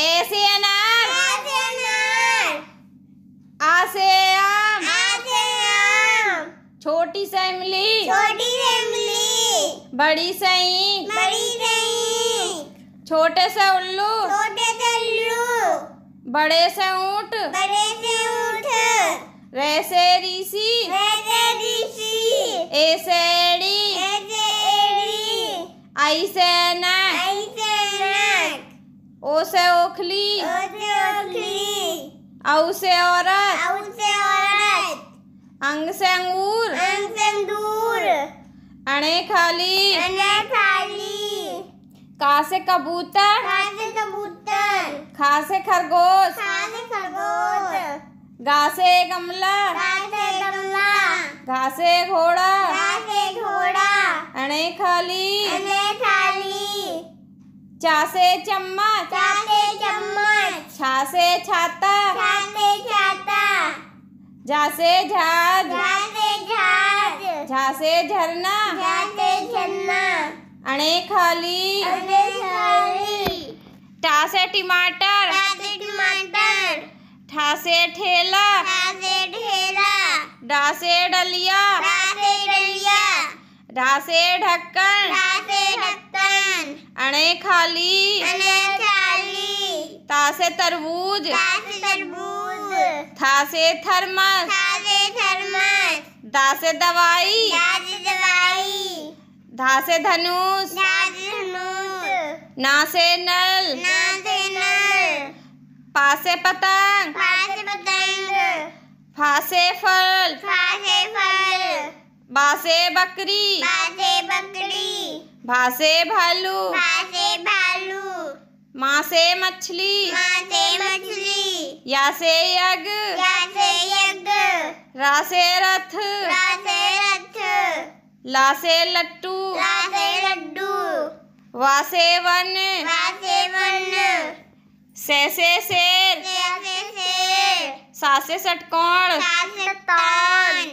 ए से अनार आ से आम छोटी से इमली. छोटी इमली. बड़ी से ईंट. बड़ी दही छोटे से उल्लू. छोटे बड़े से ऊँट. बड़े से ऊँट. रे से ऋषि. ऐसे ऋषि. ए से एड़ी. ऐसे एड़ी. आई से नाक ओ से ओखली ऐसे ओखली औ से औरत। आउ से औरत। अंग से अंगूर। अंग से दूर अणे खाली। अने थाली का से कबूतर। खासे कबूतर। खा से खरगोश। खासे खरगोश। गा से गमला खासे गमला घा से घोड़ा। खासे घोड़ा। अणे खाली। अने थाली चा से चम्मच खासे चम्मच छा से छाता। खासे छाता। झा से झाज। खासे झाज। झा से झरना। खासे झरना। अणे खाली। अने थाली टा से टमाटर। खासे टमाटर। ठा से ठेला। खासे ढेला डा से डलिया। खासे डलिया। ढा से ढक्कन। ढक्कन अणे खाली अने थाली। ता से तरबूज। तरबूज। था से थर्मस। खासे थर्मस। दा से दवाई। खासे दवाई। धा से धनुष। धनुष। ना से नल। नासे नल। पा से पतंग। खासे पतंग। फा से फल। खासे फल। बा से बकरी। खासे बकरी। भा से भालू। खासे भालू। माँ से मछली। मासे मछली। या से यज्ञ। खासे यज्ञ। रा से रथ। खासे रथ। ला से लट्टू खासे लड्डू। वा से वन। खासे वन। से से शेर। खासे शेर। सा से षटकोण तौन सा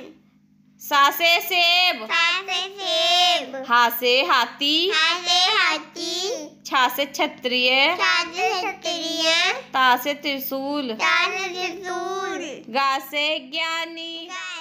से सेब। सासे सेब। हासे हाथी। हासे हाथी। छासे क्षत्रिय छत्रिय। क्षत्रिय ता त्रिशूल। तासे त्रिशूल। गासे ज्ञानी। गा